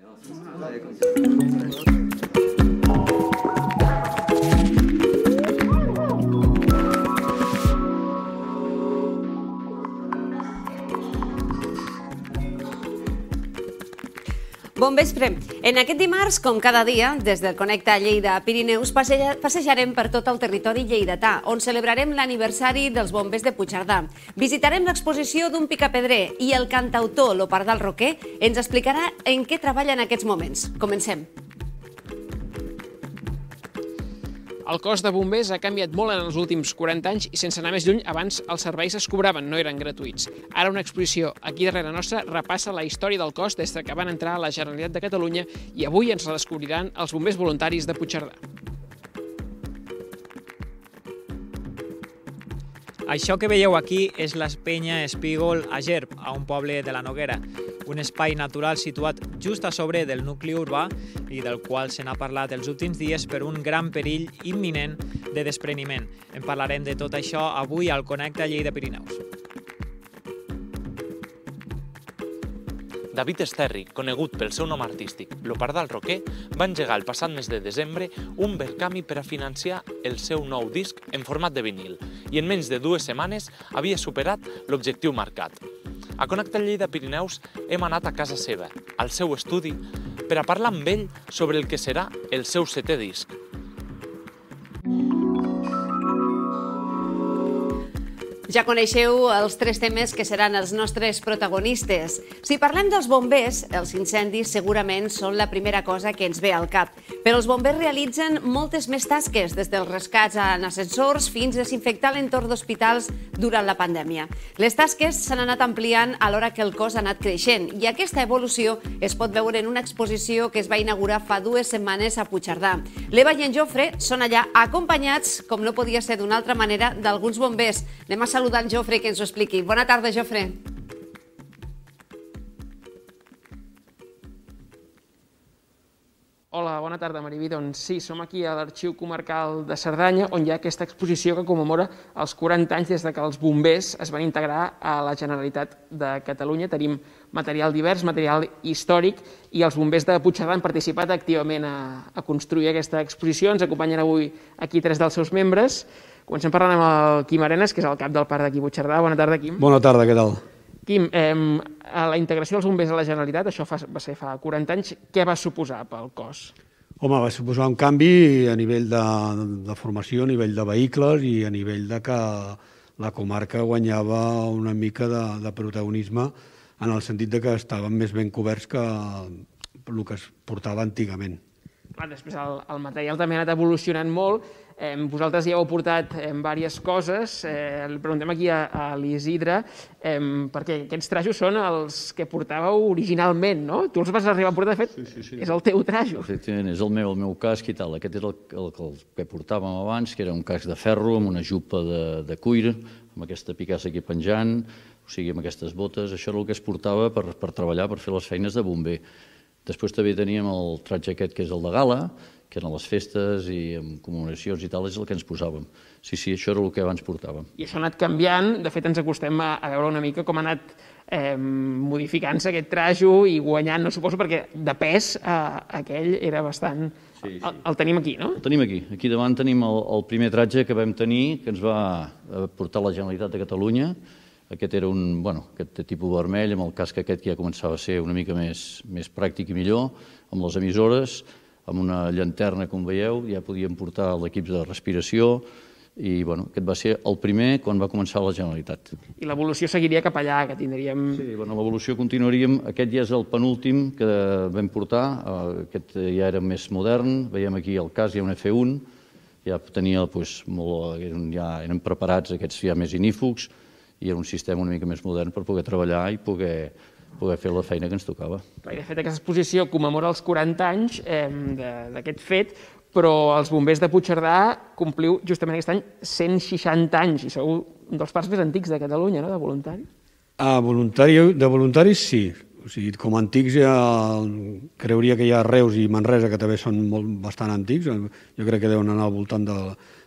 怎样？那也更强。Bon vespre. En aquest dimarts, com cada dia, des del Connecta Lleida Pirineus, passejarem per tot el territori lleidatà, on celebrarem l'aniversari dels bombers de Puigcerdà. Visitarem l'exposició d'un picapedrer i el cantautor Lopardal Roquer ens explicarà en què treballa en aquests moments. Comencem. El cos de bombers ha canviat molt en els últims 40 anys i sense anar més lluny, abans els serveis es cobraven, no eren gratuïts. Ara una exposició aquí darrere nostra repassa la història del cos des que van entrar a la Generalitat de Catalunya i avui ens la descobriran els bombers voluntaris de Puigcerdà. Això que veieu aquí és l'Espenya Espígol a Gerb, a un poble de la Noguera, un espai natural situat just a sobre del nucli urbà i del qual se n'ha parlat els últims dies per un gran perill imminent de despreniment. En parlarem de tot això avui al Connecta Lleida Pirineus. David Esterri, conegut pel seu nom artístic, Lopardal Roquer, va engegar el passat mes de desembre un Verkami per a financiar el seu nou disc en format de vinil i en menys de dues setmanes havia superat l'objectiu marcat. A Connecta Lleida Pirineus hem anat a casa seva, al seu estudi, per a parlar amb ell sobre el que serà el seu setè disc. Ja coneixeu els tres temes que seran els nostres protagonistes. Si parlem dels bombers, els incendis segurament són la primera cosa que ens ve al cap. Però els bombers realitzen moltes més tasques, des dels rescats en ascensors fins a desinfectar l'entorn d'hospitals durant la pandèmia. Les tasques s'han anat ampliant alhora que el cos ha anat creixent i aquesta evolució es pot veure en una exposició que es va inaugurar fa dues setmanes a Puigcerdà. L'Eva i en Jofre són allà acompanyats, com no podia ser d'una altra manera, d'alguns bombers. Anem a saludar en Jofre que ens ho expliqui. Bona tarda, Jofre. Hola, bona tarda, Mariví. Doncs sí, som aquí a l'Arxiu Comarcal de Cerdanya, on hi ha aquesta exposició que commemora els 40 anys des de que els bombers es van integrar a la Generalitat de Catalunya. Tenim material divers, material històric, i els bombers de Puigcerdà han participat activament a, a construir aquesta exposició. Ens acompanyen avui aquí tres dels seus membres. Comencem parlant amb el Quim Arenas, que és el cap del parc d'aquí Puigcerdà. Bona tarda, Quim. Bona tarda, què tal? Quim, eh, la integració dels bombers a la Generalitat, això fa, va ser fa 40 anys, què va suposar pel cos? Home, va suposar un canvi a nivell de, de formació, a nivell de vehicles i a nivell de que la comarca guanyava una mica de, de protagonisme en el sentit de que estaven més ben coberts que el que es portava antigament. Clar, després el, el material també ha anat evolucionant molt. Eh, vosaltres ja heu portat eh, diverses coses. Eh, li preguntem aquí a, a l'Isidre, eh, perquè aquests trajos són els que portàveu originalment, no? Tu els vas arribar a portar, de fet, sí, sí, sí. és el teu trajo. Efectivament, és el meu, el meu casc i tal. Aquest era el, el, el que portàvem abans, que era un casc de ferro amb una jupa de, de cuir, amb aquesta picassa aquí penjant, o sigui, amb aquestes botes. Això era el que es portava per, per treballar, per fer les feines de bomber. Després també teníem el tratge aquest que és el de gala, que eren les festes i en commemoracions i tal, és el que ens posàvem. Sí, sí, això era el que abans portàvem. I això ha anat canviant, de fet ens acostem a, a veure una mica com ha anat eh, modificant-se aquest trajo i guanyant, no suposo, perquè de pes eh, aquell era bastant... Sí, sí. El, el tenim aquí, no? El tenim aquí. Aquí davant tenim el, el primer tratge que vam tenir, que ens va eh, portar la Generalitat de Catalunya, aquest era un, bueno, aquest de tipus vermell, amb el casc aquest que ja començava a ser una mica més, més pràctic i millor, amb les emissores, amb una llanterna, com veieu, ja podíem portar l'equip de respiració, i bueno, aquest va ser el primer quan va començar la Generalitat. I l'evolució seguiria cap allà, que tindríem... Sí, bueno, l'evolució continuaríem. Aquest ja és el penúltim que vam portar, eh, aquest ja era més modern, veiem aquí el cas, hi ha un F1, ja tenia, doncs, molt, ja eren preparats aquests ja més inífugs, i era un sistema una mica més modern per poder treballar i poder, poder fer la feina que ens tocava. I de fet, aquesta exposició commemora els 40 anys eh, d'aquest fet, però els bombers de Puigcerdà compliu justament aquest any 160 anys i sou un dels parcs més antics de Catalunya, no?, de voluntaris. Ah, voluntari, de voluntaris sí. O sigui, com a antics ja creuria que hi ha Reus i Manresa que també són molt, bastant antics. Jo crec que deuen anar al voltant de,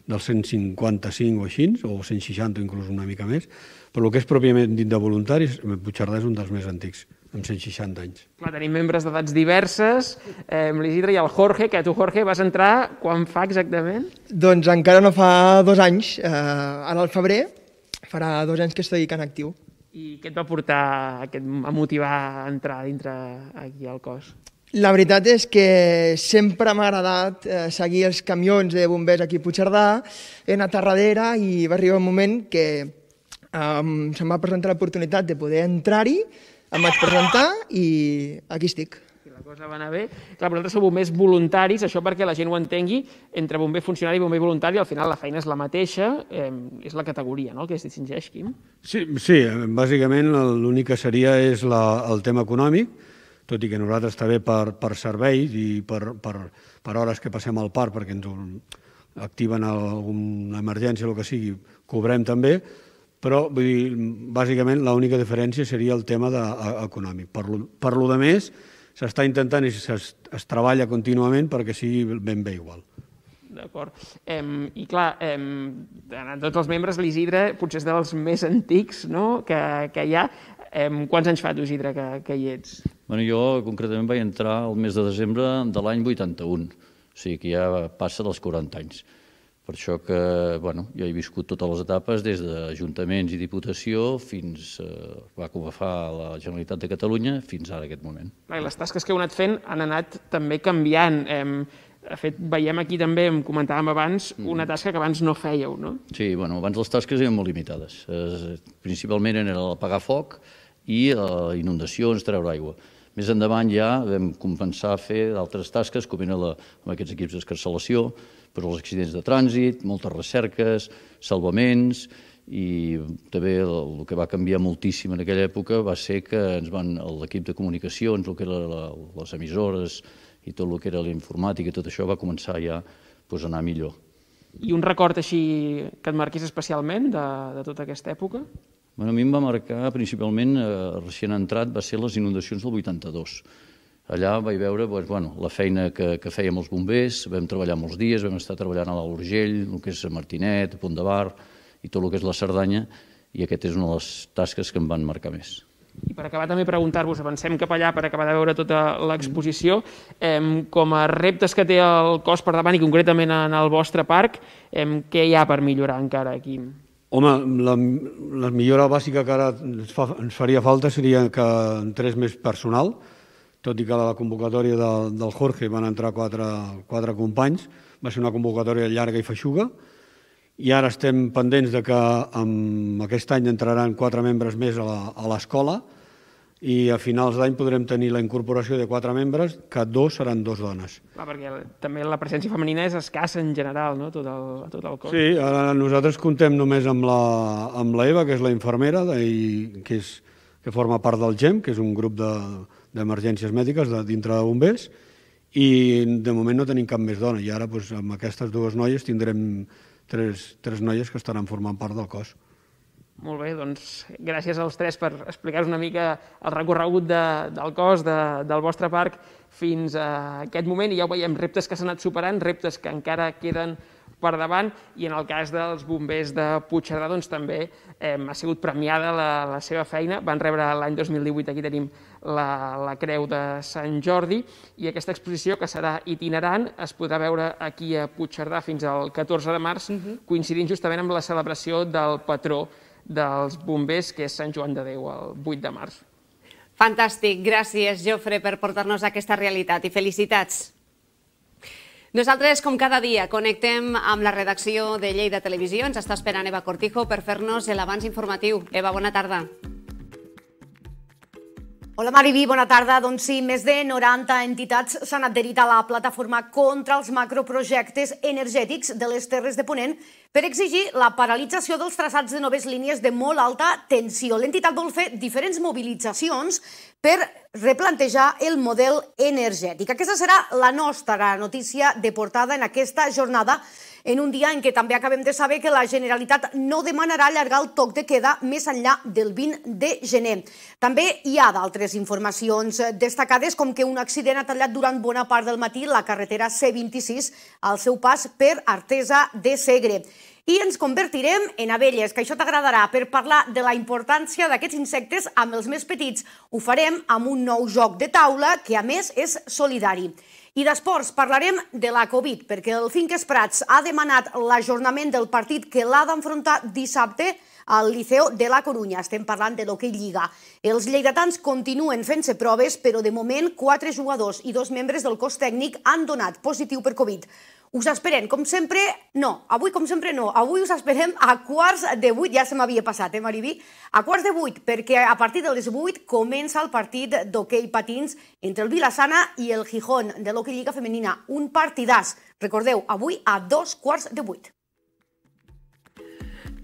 del 155 o així, o 160 inclús una mica més. Però el que és pròpiament dit de voluntaris, Puigcerdà és un dels més antics, amb 160 anys. Clar, tenim membres d'edats diverses, eh, l'Isidre i el Jorge, que tu, Jorge, vas entrar quan fa exactament? Doncs encara no fa dos anys, eh, ara al febrer, farà dos anys que estic en actiu. I què et va portar aquest, a motivar a entrar dintre aquí al cos? La veritat és que sempre m'ha agradat eh, seguir els camions de bombers aquí a Puigcerdà, he anat a darrere i va arribar un moment que eh, se'm va presentar l'oportunitat de poder entrar-hi, em vaig presentar i aquí estic cosa va anar bé. Clar, vosaltres sou bombers voluntaris, això perquè la gent ho entengui, entre bomber funcionari i bomber voluntari, al final la feina és la mateixa, eh, és la categoria, no?, el que es distingeix, Quim? Sí, sí bàsicament l'únic que seria és la, el tema econòmic, tot i que nosaltres també per, per serveis i per, per, per hores que passem al parc perquè ens activen alguna emergència o el que sigui, cobrem també, però vull dir, bàsicament l'única diferència seria el tema de, econòmic. Per per lo de més, s'està intentant i es, es treballa contínuament perquè sigui ben bé igual. D'acord. Eh, I clar, eh, de tots els membres, l'Isidre potser és dels més antics no? que, que hi ha. Eh, quants anys fa tu, Isidre, que, que hi ets? Bueno, jo concretament vaig entrar el mes de desembre de l'any 81, o sigui que ja passa dels 40 anys. Per això que bueno, jo he viscut totes les etapes, des d'ajuntaments i diputació fins eh, va com fa la Generalitat de Catalunya fins ara aquest moment. I les tasques que heu anat fent han anat també canviant. Hem, de fet, veiem aquí també, em comentàvem abans, mm. una tasca que abans no fèieu, no? Sí, bueno, abans les tasques eren molt limitades. Principalment era apagar foc i eh, inundacions, treure aigua. Més endavant ja vam començar a fer d'altres tasques, com era la, amb aquests equips d'escarcelació, per als accidents de trànsit, moltes recerques, salvaments, i també el, el que va canviar moltíssim en aquella època va ser que ens van l'equip de comunicacions, el que eren la, les emissores i tot el que era la informàtica, tot això va començar ja pues, a anar millor. I un record així que et marquis especialment de, de tota aquesta època? Bueno, a mi em va marcar principalment, eh, recient entrat, va ser les inundacions del 82 Allà vaig veure doncs, bueno, la feina que, que fèiem els bombers, vam treballar molts dies, vam estar treballant a l'Alt Urgell, el que és a Martinet, a Pont de Bar i tot el que és la Cerdanya, i aquesta és una de les tasques que em van marcar més. I per acabar també preguntar-vos, avancem cap allà per acabar de veure tota l'exposició, eh, com a reptes que té el cos per davant i concretament en el vostre parc, eh, què hi ha per millorar encara aquí? Home, la, la millora bàsica que ara ens, fa, ens faria falta seria que entrés més personal, tot i que a la convocatòria de, del Jorge van entrar quatre, quatre companys, va ser una convocatòria llarga i feixuga, i ara estem pendents de que amb aquest any entraran quatre membres més a l'escola i a finals d'any podrem tenir la incorporació de quatre membres, que dos seran dos dones. Clar, perquè també la presència femenina és escassa en general, no?, tot el, tot el cos. Sí, ara nosaltres contem només amb la, amb la Eva, que és la infermera, de, i, que, és, que forma part del GEM, que és un grup de, d'emergències mèdiques de, dintre de bombers i de moment no tenim cap més dona i ara doncs, amb aquestes dues noies tindrem tres, tres noies que estaran formant part del cos. Molt bé, doncs gràcies als tres per explicar-nos una mica el recorregut de, del cos, de, del vostre parc fins a aquest moment i ja ho veiem, reptes que s'han anat superant, reptes que encara queden per davant i en el cas dels bombers de Puigcerdà doncs, també eh, ha sigut premiada la, la seva feina. Van rebre l'any 2018, aquí tenim la, la Creu de Sant Jordi i aquesta exposició que serà itinerant es podrà veure aquí a Puigcerdà fins al 14 de març, uh -huh. coincidint justament amb la celebració del patró dels bombers, que és Sant Joan de Déu, el 8 de març. Fantàstic, gràcies Jofre per portar-nos aquesta realitat i felicitats. Nosaltres, com cada dia, connectem amb la redacció de Lleida Televisió. Ens està esperant Eva Cortijo per fer-nos l'abans informatiu. Eva, bona tarda. Hola Mariví, bona tarda. Doncs sí, més de 90 entitats s'han adherit a la plataforma contra els macroprojectes energètics de les Terres de Ponent per exigir la paralització dels traçats de noves línies de molt alta tensió. L'entitat vol fer diferents mobilitzacions per replantejar el model energètic. Aquesta serà la nostra notícia de portada en aquesta jornada en un dia en què també acabem de saber que la Generalitat no demanarà allargar el toc de queda més enllà del 20 de gener. També hi ha d'altres informacions destacades, com que un accident ha tallat durant bona part del matí la carretera C26 al seu pas per Artesa de Segre i ens convertirem en abelles, que això t'agradarà, per parlar de la importància d'aquests insectes amb els més petits. Ho farem amb un nou joc de taula que, a més, és solidari. I d'esports parlarem de la Covid, perquè el Finques Prats ha demanat l'ajornament del partit que l'ha d'enfrontar dissabte al Liceu de la Corunya. Estem parlant de l'Hockey Lliga. Els lleidatans continuen fent-se proves, però de moment quatre jugadors i dos membres del cos tècnic han donat positiu per Covid. Us esperem, com sempre, no, avui com sempre no, avui us esperem a quarts de vuit, ja se m'havia passat, eh, Mariví? A quarts de vuit, perquè a partir de les vuit comença el partit d'hoquei patins entre el Vilassana i el Gijón de l'Hockey Lliga Femenina. Un partidàs, recordeu, avui a dos quarts de vuit.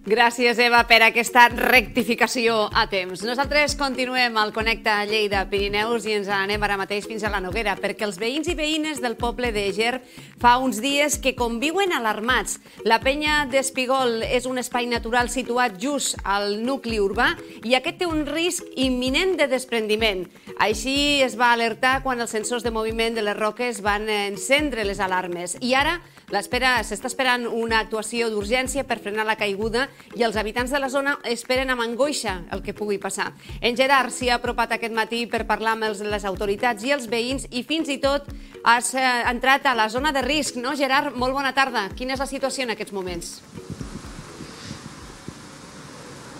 Gràcies, Eva, per aquesta rectificació a temps. Nosaltres continuem al Connecta Lleida Pirineus i ens anem ara mateix fins a la Noguera, perquè els veïns i veïnes del poble de Ger fa uns dies que conviuen alarmats. La penya d'Espigol és un espai natural situat just al nucli urbà i aquest té un risc imminent de desprendiment. Així es va alertar quan els sensors de moviment de les roques van encendre les alarmes. I ara s'està esperant una actuació d'urgència per frenar la caiguda i els habitants de la zona esperen amb angoixa el que pugui passar. En Gerard s'hi ha apropat aquest matí per parlar amb els, les autoritats i els veïns i fins i tot has eh, entrat a la zona de risc, no, Gerard? Molt bona tarda. Quina és la situació en aquests moments?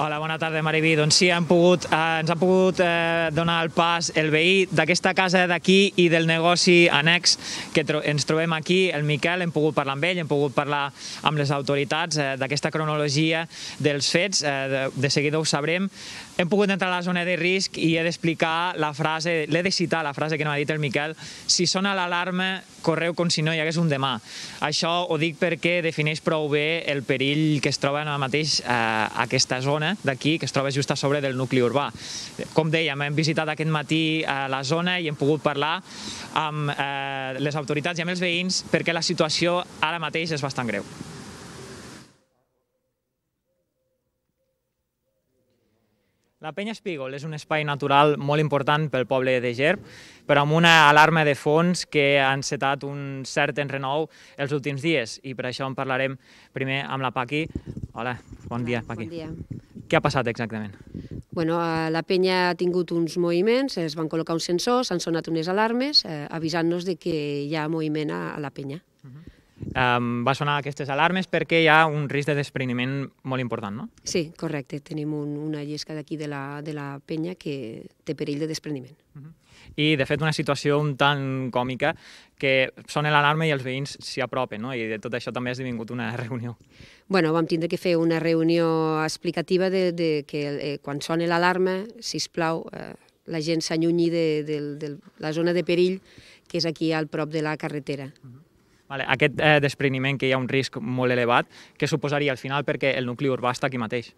Hola, bona tarda, Mariví. Doncs sí, hem pogut, eh, ens ha pogut eh, donar el pas el veí d'aquesta casa d'aquí i del negoci annex que tro ens trobem aquí, el Miquel, hem pogut parlar amb ell, hem pogut parlar amb les autoritats eh, d'aquesta cronologia dels fets, eh, de, de seguida ho sabrem. Hem pogut entrar a la zona de risc i he d'explicar la frase, l'he de citar la frase que no ha dit el Miquel, si sona l'alarma, correu com si no hi hagués un demà. Això ho dic perquè defineix prou bé el perill que es troba ara mateix eh, aquesta zona d'aquí, que es troba just a sobre del nucli urbà. Com dèiem, hem visitat aquest matí eh, la zona i hem pogut parlar amb eh, les autoritats i amb els veïns perquè la situació ara mateix és bastant greu. La penya Espígol és un espai natural molt important pel poble de Gerb, però amb una alarma de fons que ha encetat un cert enrenou els últims dies, i per això en parlarem primer amb la Paqui. Hola, bon dia, Paqui. Bon dia. Què ha passat exactament? Bueno, eh, la penya ha tingut uns moviments, es van col·locar uns sensors, han sonat unes alarmes eh, avisant-nos de que hi ha moviment a, a la penya. Uh -huh. Um, va sonar aquestes alarmes perquè hi ha un risc de despreniment molt important, no? Sí, correcte. Tenim un, una llesca d'aquí de, la, de la penya que té perill de despreniment. Uh -huh i de fet una situació un tant còmica que sona l'alarma i els veïns s'hi apropen, no? i de tot això també ha esdevingut una reunió. Bueno, vam tindre que fer una reunió explicativa de, de que eh, quan sona l'alarma, si plau, eh, la gent s'allunyi de, de, de la zona de perill que és aquí al prop de la carretera. Uh -huh. Vale, aquest eh, despreniment que hi ha un risc molt elevat, què suposaria al final perquè el nucli urbà està aquí mateix?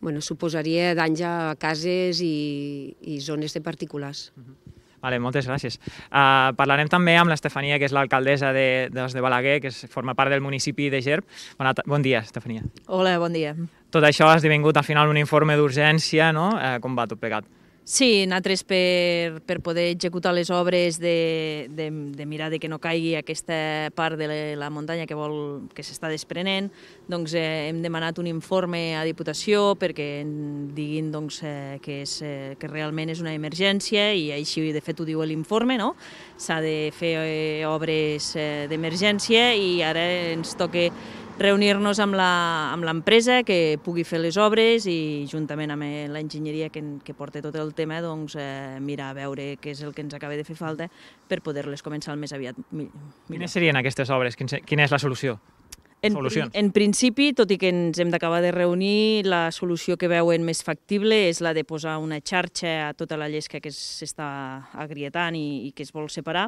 Bueno, suposaria danys a cases i, i zones de particulars. Uh -huh. Vale, moltes gràcies. Uh, parlarem també amb l'Estefania, que és l'alcaldessa de, de, de Balaguer, que és, forma part del municipi de Gerb. Bona, bon dia, Estefania. Hola, bon dia. Tot això ha esdevingut al final un informe d'urgència, no? Uh, com va tot plegat? Sí, nosaltres per, per poder executar les obres de, de, de mirar de que no caigui aquesta part de la muntanya que, vol, que s'està desprenent, doncs eh, hem demanat un informe a Diputació perquè en diguin doncs, eh, que, és, eh, que realment és una emergència i així de fet ho diu l'informe, no? s'ha de fer eh, obres eh, d'emergència i ara ens toca reunir-nos amb l'empresa que pugui fer les obres i juntament amb l'enginyeria que, que porta tot el tema doncs, eh, mirar a veure què és el que ens acaba de fer falta per poder-les començar el més aviat millor. Quines serien aquestes obres? Quina és la solució? En, en principi, tot i que ens hem d'acabar de reunir, la solució que veuen més factible és la de posar una xarxa a tota la llesca que s'està agrietant i, i que es vol separar,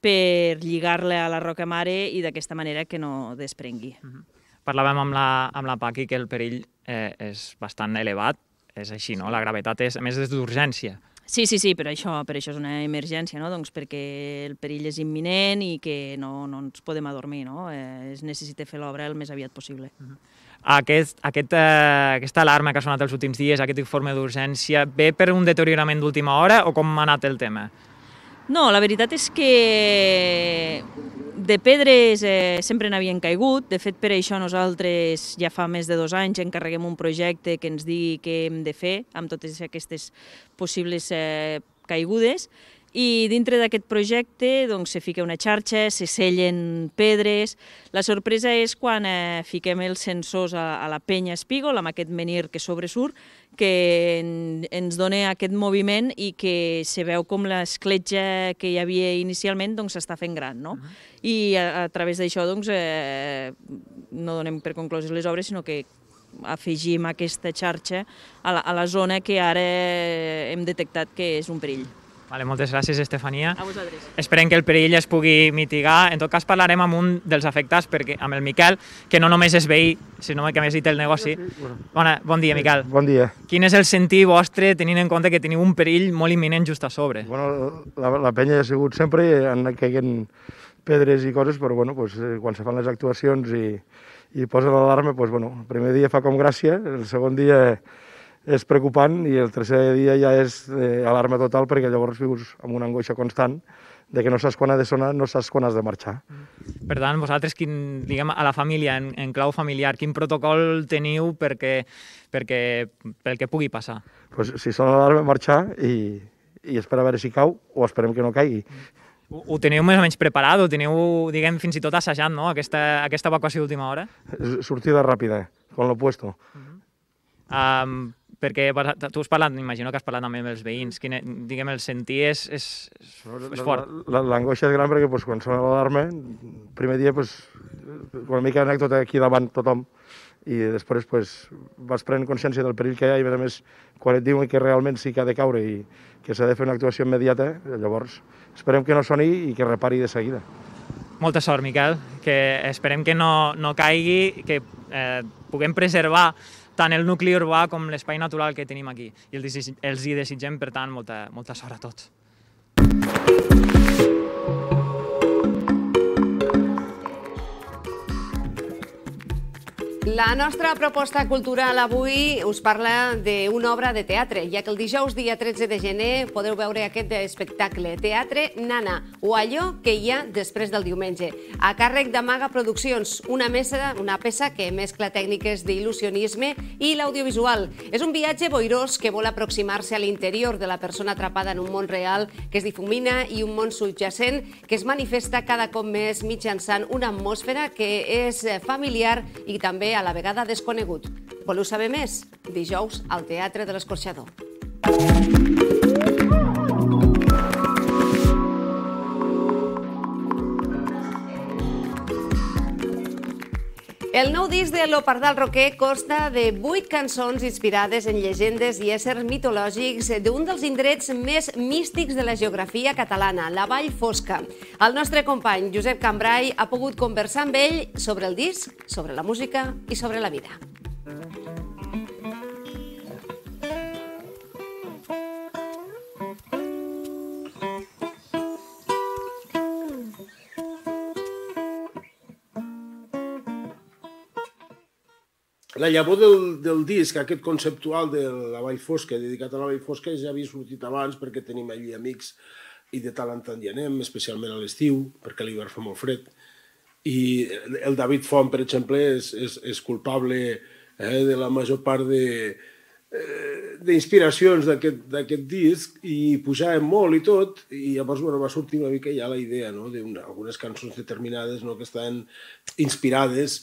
per lligar-la a la roca mare i d'aquesta manera que no desprengui. Uh -huh. Parlàvem amb la, amb la Paqui que el perill eh, és bastant elevat, és així, no? La gravetat és, a més, és d'urgència. Sí, sí, sí, però això, per això és una emergència, no? doncs perquè el perill és imminent i que no, no ens podem adormir, no? Eh, es necessita fer l'obra el més aviat possible. Uh -huh. Aquest, aquest, eh, aquesta alarma que ha sonat els últims dies, aquest informe d'urgència, ve per un deteriorament d'última hora o com ha anat el tema? No, la veritat és que de pedres eh, sempre n'havien caigut. De fet, per això nosaltres ja fa més de dos anys encarreguem un projecte que ens digui què hem de fer amb totes aquestes possibles eh, caigudes i dintre d'aquest projecte doncs, se fica una xarxa, se sellen pedres. La sorpresa és quan eh, fiquem els sensors a, a la penya espígol, amb aquest menir que sobresurt, que en, ens dona aquest moviment i que se veu com l'escletxa que hi havia inicialment doncs, s'està doncs, fent gran. No? Uh -huh. I a, a través d'això doncs, eh, no donem per concloses les obres, sinó que afegim aquesta xarxa a la, a la zona que ara hem detectat que és un perill. Vale, moltes gràcies, Estefania. A vosaltres. Esperem que el perill es pugui mitigar. En tot cas, parlarem amb un dels afectats, perquè, amb el Miquel, que no només és veí, sinó que més dit el negoci. Bona, bon dia, Miquel. Bon dia. Quin és el sentir vostre, tenint en compte que teniu un perill molt imminent just a sobre? Bueno, la, la penya ha sigut sempre, han caiguen pedres i coses, però bueno, pues, eh, quan se fan les actuacions i, i posen l'alarma, pues, bueno, el primer dia fa com gràcia, el segon dia és preocupant i el tercer dia ja és eh, alarma total perquè llavors vius amb una angoixa constant de que no saps quan ha de sonar, no saps quan has de marxar. Per tant, vosaltres, quin, diguem, a la família, en, en clau familiar, quin protocol teniu perquè, perquè, pel que pugui passar? Pues, si sona l'alarma, marxar i, i esperar a veure si cau o esperem que no caigui. Ho, ho teniu més o menys preparat? Ho teniu, diguem, fins i tot assajant, no?, aquesta, aquesta evacuació d'última hora? Sortida ràpida, con lo puesto. Uh -huh. um, perquè tu has parlat, imagino que has parlat també amb els veïns, quin, diguem, el sentir és, és, és fort. L'angoixa és gran perquè pues, quan sona l'alarma, primer dia pues, una mica anècdota aquí davant tothom, i després pues, vas prenent consciència del perill que hi ha i a més quan et diuen que realment sí que ha de caure i que s'ha de fer una actuació immediata, llavors esperem que no soni i que repari de seguida. Molta sort, Miquel, que esperem que no, no caigui, que eh, puguem preservar tant el nucli urbà com l'espai natural que tenim aquí. I els, hi desitgem, per tant, molta, molta sort a tots. La nostra proposta cultural avui us parla d'una obra de teatre, ja que el dijous, dia 13 de gener, podeu veure aquest espectacle, Teatre Nana, o allò que hi ha després del diumenge, a càrrec de Maga Produccions, una, mesa, una peça que mescla tècniques d'il·lusionisme i l'audiovisual. És un viatge boirós que vol aproximar-se a l'interior de la persona atrapada en un món real que es difumina i un món subjacent que es manifesta cada cop més mitjançant una atmosfera que és familiar i també a la vegada desconegut. Voleu saber més? Dijous al Teatre de l'Escorxador. El nou disc de L'Opardal Roquer consta de vuit cançons inspirades en llegendes i éssers mitològics d'un dels indrets més místics de la geografia catalana, la Vall Fosca. El nostre company Josep Cambrai ha pogut conversar amb ell sobre el disc, sobre la música i sobre la vida. La llavor del, del disc, aquest conceptual de la Vall Fosca, dedicat a la Vall Fosca, ja havia sortit abans perquè tenim allí amics i de tant en tant hi anem, especialment a l'estiu, perquè l'hivern fa molt fred. I el David Font, per exemple, és, és, és culpable eh, de la major part de, eh, d'inspiracions d'aquest disc i pujàvem molt i tot i llavors bueno, va sortir una mica ja la idea no? d'algunes cançons determinades no? que estan inspirades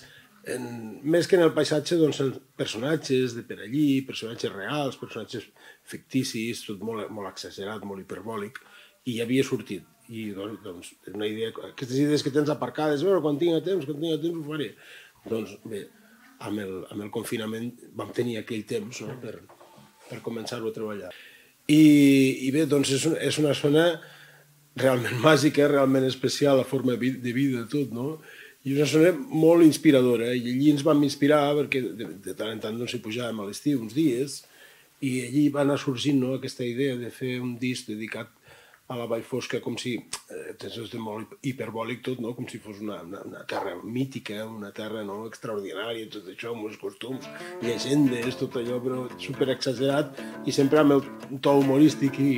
en, més que en el paisatge, doncs, en personatges de per allí, personatges reals, personatges ficticis, tot molt, molt exagerat, molt hiperbòlic, i havia sortit. I doncs, doncs una idea, aquestes idees que tens aparcades, veure, quan tinc temps, quan tinc temps ho faré. Doncs bé, amb el, amb el confinament vam tenir aquell temps no? per, per començar-ho a treballar. I, I bé, doncs és, una, és una zona realment màgica, realment especial, la forma de vida, tot, no? I una zona molt inspiradora. I allí ens vam inspirar perquè de, de tant en tant doncs, hi pujàvem a l'estiu uns dies i allí va anar sorgint no, aquesta idea de fer un disc dedicat a la Vall Fosca com si, eh, és molt hiperbòlic tot, no? com si fos una, una, una terra mítica, una terra no? extraordinària, tot això, amb els costums, llegendes, tot allò, però super exagerat i sempre amb el to humorístic i,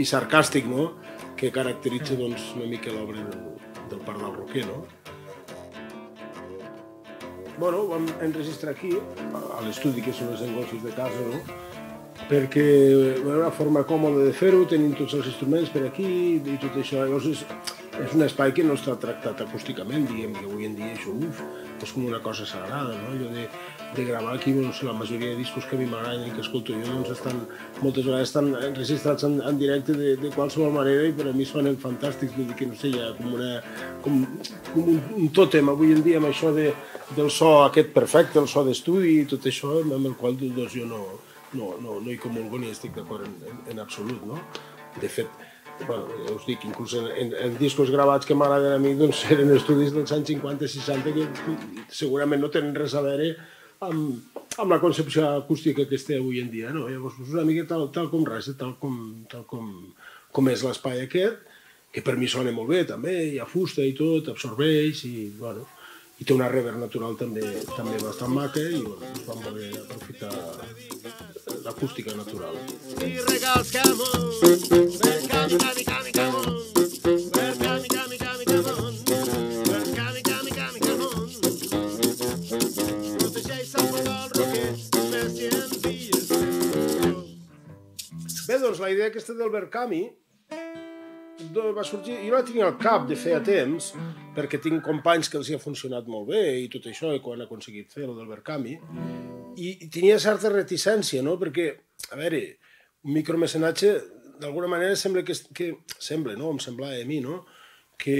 i sarcàstic no? que caracteritza doncs, una mica l'obra del, del Parc del Roquer. No? Bueno, vam enregistrar aquí, a l'estudi, que són les engolfes de casa, no? perquè era una forma còmoda de fer-ho, tenim tots els instruments per aquí i tot això. Llavors és, és un espai que no està tractat acústicament, diguem que avui en dia això uf, és com una cosa sagrada, no? allò de, de gravar aquí, doncs, la majoria de discos que a mi m'agraden i que escolto jo, doncs estan, moltes vegades estan registrats en, en directe de, de qualsevol manera i per a mi sonen fantàstics, vull dir que no sé, ha com, una, com, com un, un tòtem avui en dia amb això de, del so aquest perfecte, el so d'estudi i tot això, amb el qual doncs, jo no, no, no, no hi comulgo ni estic d'acord en, en, en absolut, no? De fet, bueno, ja us dic, inclús en, en, en discos gravats que m'agraden a mi, doncs eren estudis dels anys 50-60 que segurament no tenen res a veure amb, amb la concepció acústica que es té avui en dia, no? Llavors, és una mica tal, tal com res, tal com, tal com, com és l'espai aquest, que per mi sona molt bé també, hi ha fusta i tot, absorbeix i, bueno, i té una reverb natural també també bastant maca i bueno, vam voler aprofitar l'acústica natural. I regals camon, ven cami, cami, cami, cami, cami, cami, cami, cami, cami. Protegeix el més. Bé, doncs la idea aquesta del Verkami va sorgir, jo la tenia al cap de fer a temps, perquè tinc companys que els hi ha funcionat molt bé i tot això, i quan han aconseguit fer el del Verkami, i, i tenia certa reticència, no? perquè, a veure, un micromecenatge, d'alguna manera sembla que, que sembla, no? em semblava a mi, no? que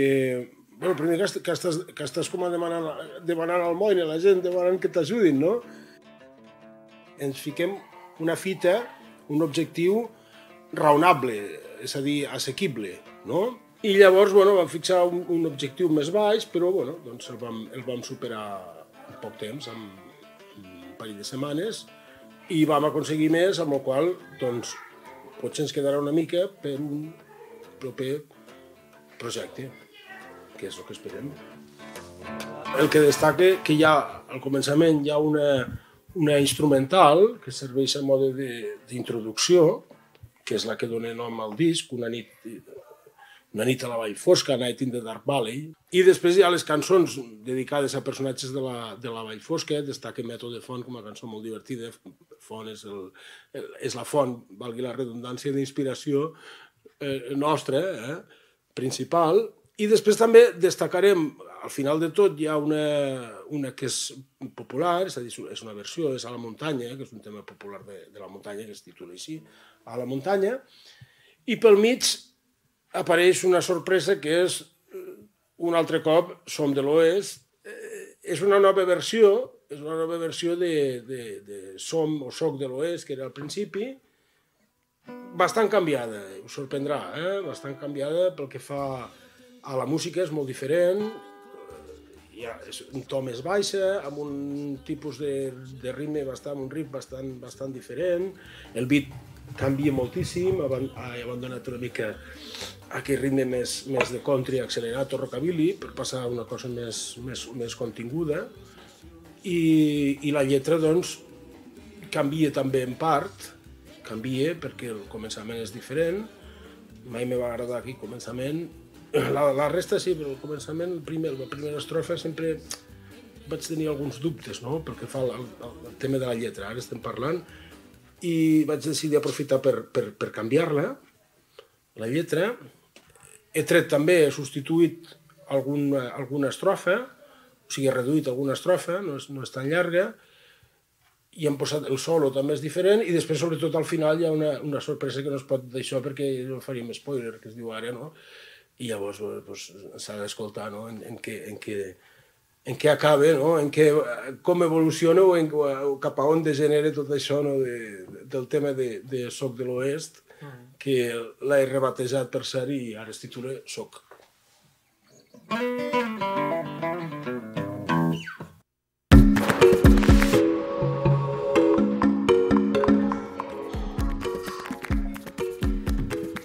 bueno, primer que, que, estàs, que estàs com a demanant, demanant al moine, la gent demanant que t'ajudin, no? Ens fiquem una fita, un objectiu raonable, és a dir, assequible, no? I llavors, bueno, vam fixar un, un objectiu més baix, però, bueno, doncs el vam, el vam superar en poc temps, en, en un parell de setmanes, i vam aconseguir més, amb el qual, doncs, potser ens quedarà una mica per un proper projecte, que és el que esperem. El que destaca que ha, al començament, hi ha una, una instrumental que serveix a mode d'introducció, que és la que dona nom al disc, una nit una nit a la Vall Fosca, Night in the Dark Valley, i després hi ha les cançons dedicades a personatges de la, de la Vall Fosca, destaca Mètode Font com a cançó molt divertida, Font és, el, és la font, valgui la redundància, d'inspiració eh, nostra, eh, principal, i després també destacarem, al final de tot hi ha una, una que és popular, és a dir, és una versió, és a la muntanya, que és un tema popular de, de la muntanya, que es titula així, a la muntanya, i pel mig apareix una sorpresa que és un altre cop Som de l'Oest. Eh, és una nova versió, és una nova versió de, de, de Som o Soc de l'Oest, que era al principi, bastant canviada, us sorprendrà, eh? bastant canviada pel que fa a la música, és molt diferent, ha, és un to més baixa, amb un tipus de, de ritme bastant, un ritme bastant, bastant diferent, el beat canvia moltíssim, ha abandonat una mica aquell ritme més, més de country accelerat o rockabilly per passar a una cosa més, més, més continguda. I, i la lletra doncs canvia també en part, canvia perquè el començament és diferent, mai me va agradar aquí començament, la, la resta sí, però el començament, primer, la primera estrofa sempre vaig tenir alguns dubtes, no?, perquè fa el, el, el tema de la lletra, ara estem parlant, i vaig decidir aprofitar per, per, per canviar-la, la lletra, he tret també, he substituït alguna, alguna estrofa, o sigui, he reduït alguna estrofa, no és, no és tan llarga, i hem posat el solo també és diferent, i després, sobretot, al final hi ha una, una sorpresa que no es pot d'això perquè no faríem spoiler, que es diu ara, no? I llavors pues, s'ha d'escoltar no? en, en, què, en, què, en què acaba, no? en què, com evoluciona o, en, o cap a on degenera tot això no? de, del tema de, de Soc de l'Oest, que l'he rebatejat per ser i ara es titula Soc.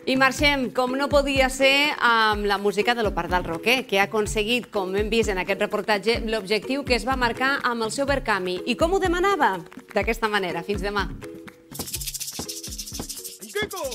I marxem, com no podia ser, amb la música de l'Opardal Roquer, que ha aconseguit, com hem vist en aquest reportatge, l'objectiu que es va marcar amb el seu Verkami. I com ho demanava? D'aquesta manera. Fins demà. Kiko!